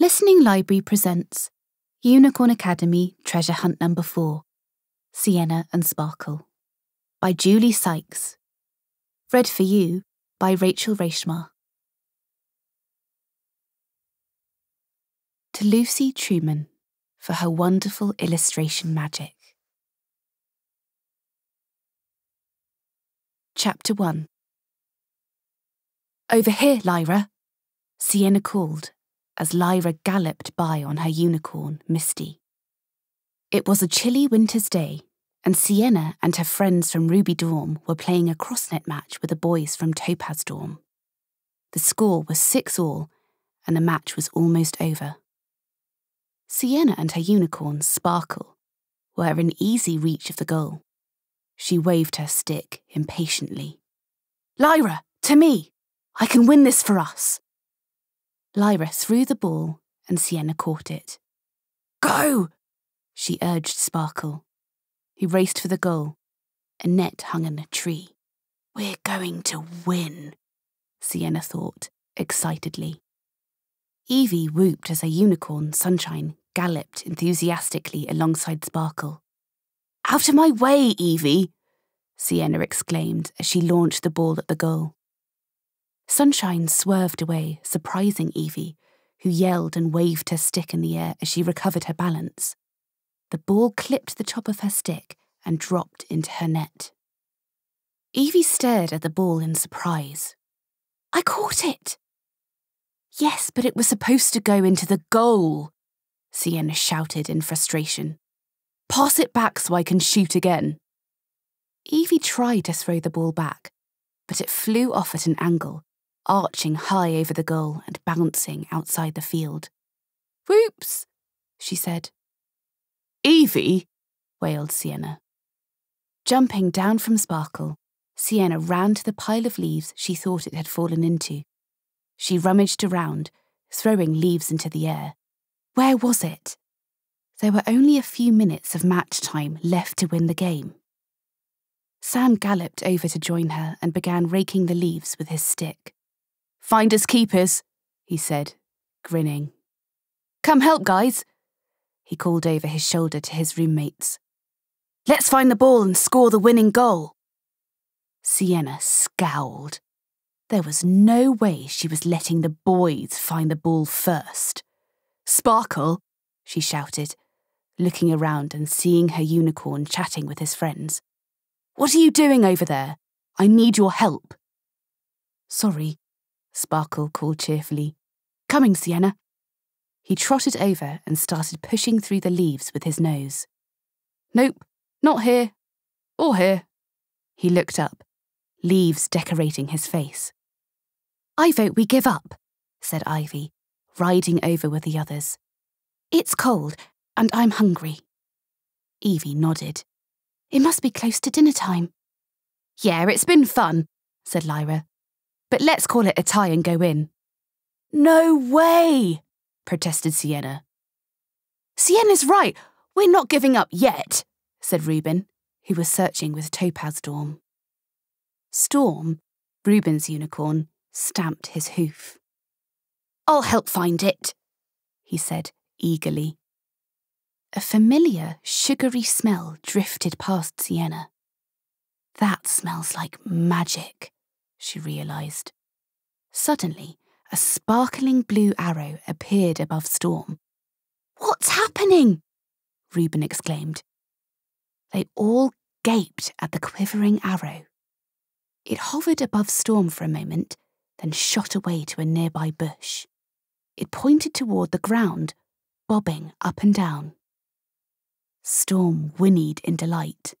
Listening Library presents Unicorn Academy Treasure Hunt Number 4 Sienna and Sparkle by Julie Sykes. Read for you by Rachael Reshma. To Lucy Truman for her wonderful illustration magic. Chapter 1 Over here, Lyra, Sienna called as Lyra galloped by on her unicorn, Misty. It was a chilly winter's day, and Sienna and her friends from Ruby Dorm were playing a crossnet match with the boys from Topaz Dorm. The score was six all, and the match was almost over. Sienna and her unicorn, Sparkle, were in easy reach of the goal. She waved her stick impatiently. Lyra, to me! I can win this for us! Lyra threw the ball and Sienna caught it. Go! she urged Sparkle. He raced for the goal. A net hung in a tree. We're going to win, Sienna thought excitedly. Evie whooped as a unicorn, Sunshine, galloped enthusiastically alongside Sparkle. Out of my way, Evie! Sienna exclaimed as she launched the ball at the goal. Sunshine swerved away, surprising Evie, who yelled and waved her stick in the air as she recovered her balance. The ball clipped the top of her stick and dropped into her net. Evie stared at the ball in surprise. I caught it! Yes, but it was supposed to go into the goal, Sienna shouted in frustration. Pass it back so I can shoot again. Evie tried to throw the ball back, but it flew off at an angle, arching high over the goal and bouncing outside the field. Whoops, she said. Evie, wailed Sienna. Jumping down from Sparkle, Sienna ran to the pile of leaves she thought it had fallen into. She rummaged around, throwing leaves into the air. Where was it? There were only a few minutes of match time left to win the game. Sam galloped over to join her and began raking the leaves with his stick. Finders keepers, he said, grinning. Come help, guys, he called over his shoulder to his roommates. Let's find the ball and score the winning goal. Sienna scowled. There was no way she was letting the boys find the ball first. Sparkle, she shouted, looking around and seeing her unicorn chatting with his friends. What are you doing over there? I need your help. Sorry, Sparkle called cheerfully. Coming, Sienna. He trotted over and started pushing through the leaves with his nose. Nope, not here. Or here. He looked up, leaves decorating his face. I vote we give up, said Ivy, riding over with the others. It's cold, and I'm hungry. Evie nodded. It must be close to dinner time. Yeah, it's been fun, said Lyra. But let's call it a tie and go in. No way, protested Sienna. Sienna's right. We're not giving up yet, said Reuben, who was searching with Topaz Storm. Storm, Reuben's unicorn, stamped his hoof. I'll help find it, he said eagerly. A familiar, sugary smell drifted past Sienna. That smells like magic, she realised. Suddenly, a sparkling blue arrow appeared above Storm. What's happening? Reuben exclaimed. They all gaped at the quivering arrow. It hovered above Storm for a moment, then shot away to a nearby bush. It pointed toward the ground, bobbing up and down. Storm whinnied in delight.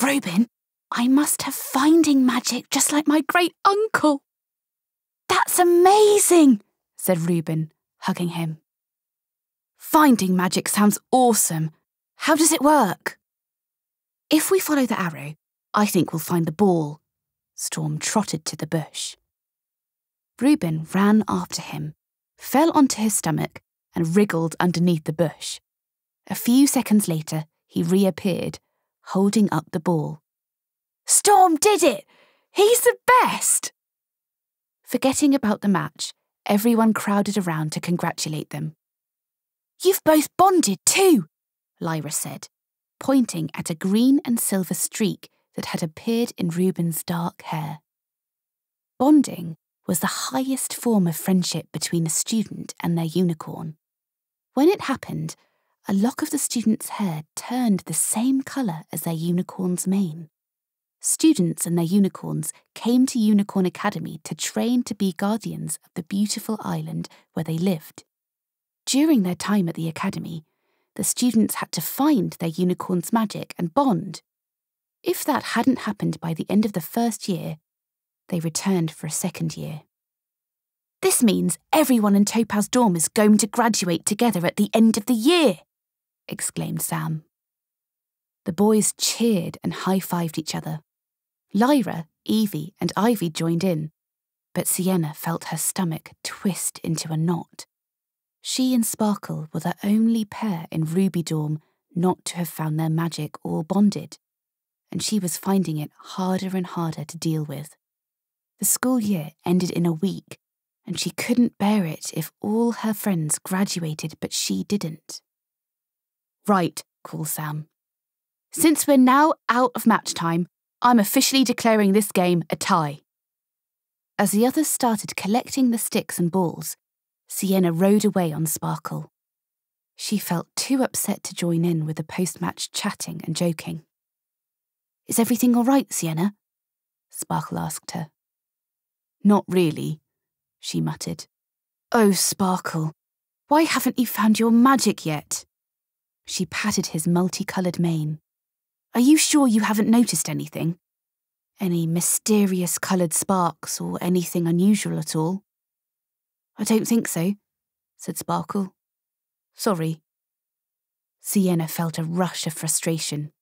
Reuben, I must have finding magic just like my great uncle. That's amazing, said Reuben, hugging him. Finding magic sounds awesome. How does it work? If we follow the arrow, I think we'll find the ball. Storm trotted to the bush. Reuben ran after him, fell onto his stomach, and wriggled underneath the bush. A few seconds later, he reappeared, holding up the ball. Storm did it! He's the best! Forgetting about the match, everyone crowded around to congratulate them. You've both bonded too, Lyra said, pointing at a green and silver streak that had appeared in Reuben's dark hair. Bonding was the highest form of friendship between a student and their unicorn. When it happened, a lock of the student's hair turned the same colour as their unicorn's mane. Students and their unicorns came to Unicorn Academy to train to be guardians of the beautiful island where they lived. During their time at the academy, the students had to find their unicorn's magic and bond. If that hadn't happened by the end of the first year, they returned for a second year. This means everyone in Topaz Dorm is going to graduate together at the end of the year, exclaimed Sam. The boys cheered and high fived each other. Lyra, Evie, and Ivy joined in, but Sienna felt her stomach twist into a knot. She and Sparkle were the only pair in Ruby Dorm not to have found their magic all bonded, and she was finding it harder and harder to deal with. The school year ended in a week, and she couldn't bear it if all her friends graduated but she didn't. Right, called Sam. Since we're now out of match time, I'm officially declaring this game a tie. As the others started collecting the sticks and balls, Sienna rode away on Sparkle. She felt too upset to join in with the post match chatting and joking. Is everything all right, Sienna? Sparkle asked her. Not really, she muttered. Oh, Sparkle, why haven't you found your magic yet? She patted his multicoloured mane. Are you sure you haven't noticed anything? Any mysterious coloured sparks or anything unusual at all? I don't think so, said Sparkle. Sorry. Sienna felt a rush of frustration.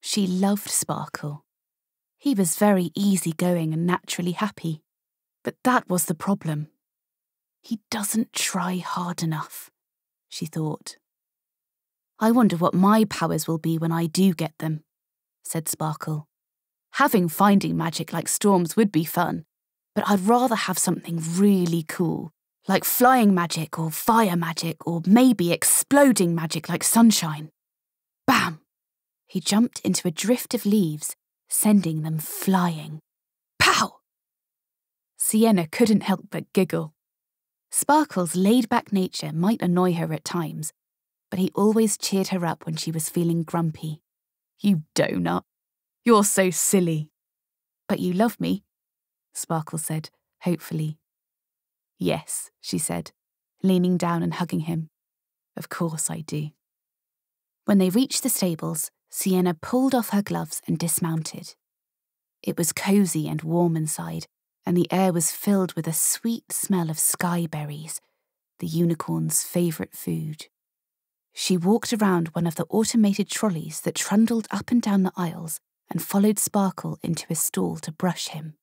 She loved Sparkle. He was very easygoing and naturally happy. But that was the problem. He doesn't try hard enough, she thought. I wonder what my powers will be when I do get them, said Sparkle. Having finding magic like storms would be fun, but I'd rather have something really cool, like flying magic or fire magic or maybe exploding magic like sunshine. Bam! He jumped into a drift of leaves, sending them flying. Pow! Sienna couldn't help but giggle. Sparkle's laid back nature might annoy her at times, but he always cheered her up when she was feeling grumpy. You donut. You're so silly. But you love me, Sparkle said, hopefully. Yes, she said, leaning down and hugging him. Of course I do. When they reached the stables, Sienna pulled off her gloves and dismounted. It was cosy and warm inside, and the air was filled with a sweet smell of skyberries, the unicorn's favourite food. She walked around one of the automated trolleys that trundled up and down the aisles and followed Sparkle into his stall to brush him.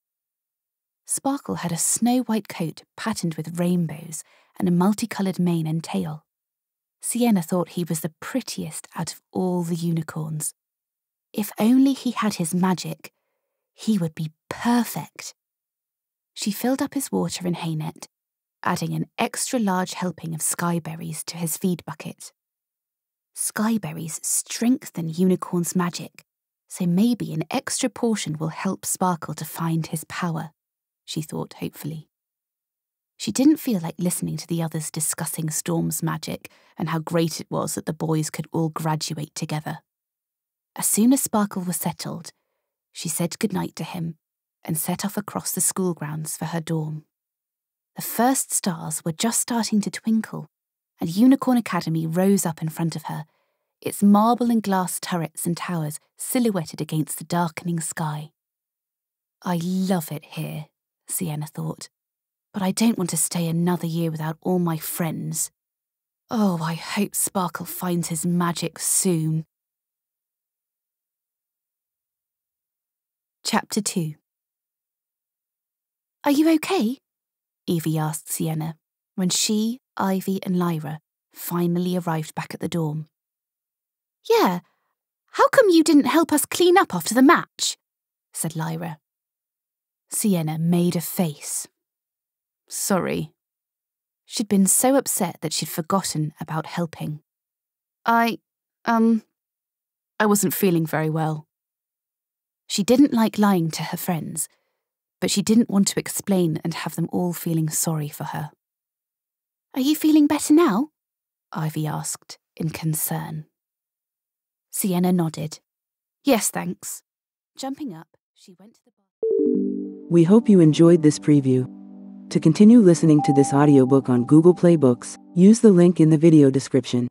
Sparkle had a snow white coat patterned with rainbows and a multicoloured mane and tail. Sienna thought he was the prettiest out of all the unicorns. If only he had his magic, he would be perfect. She filled up his water and hay net, adding an extra large helping of skyberries to his feed bucket. Skyberries strengthen Unicorn's magic, so maybe an extra portion will help Sparkle to find his power, she thought hopefully. She didn't feel like listening to the others discussing Storm's magic and how great it was that the boys could all graduate together. As soon as Sparkle was settled, she said goodnight to him and set off across the school grounds for her dorm. The first stars were just starting to twinkle, and Unicorn Academy rose up in front of her, its marble and glass turrets and towers silhouetted against the darkening sky. I love it here, Sienna thought, but I don't want to stay another year without all my friends. Oh, I hope Sparkle finds his magic soon. Chapter 2 are you okay? Evie asked Sienna when she, Ivy, and Lyra finally arrived back at the dorm. Yeah, how come you didn't help us clean up after the match? said Lyra. Sienna made a face. Sorry, She'd been so upset that she'd forgotten about helping. I, um, I wasn't feeling very well. She didn't like lying to her friends, but she didn't want to explain and have them all feeling sorry for her. Are you feeling better now? Ivy asked, in concern. Sienna nodded. Yes, thanks. Jumping up, she went to the. We hope you enjoyed this preview. To continue listening to this audiobook on Google Play Books, use the link in the video description.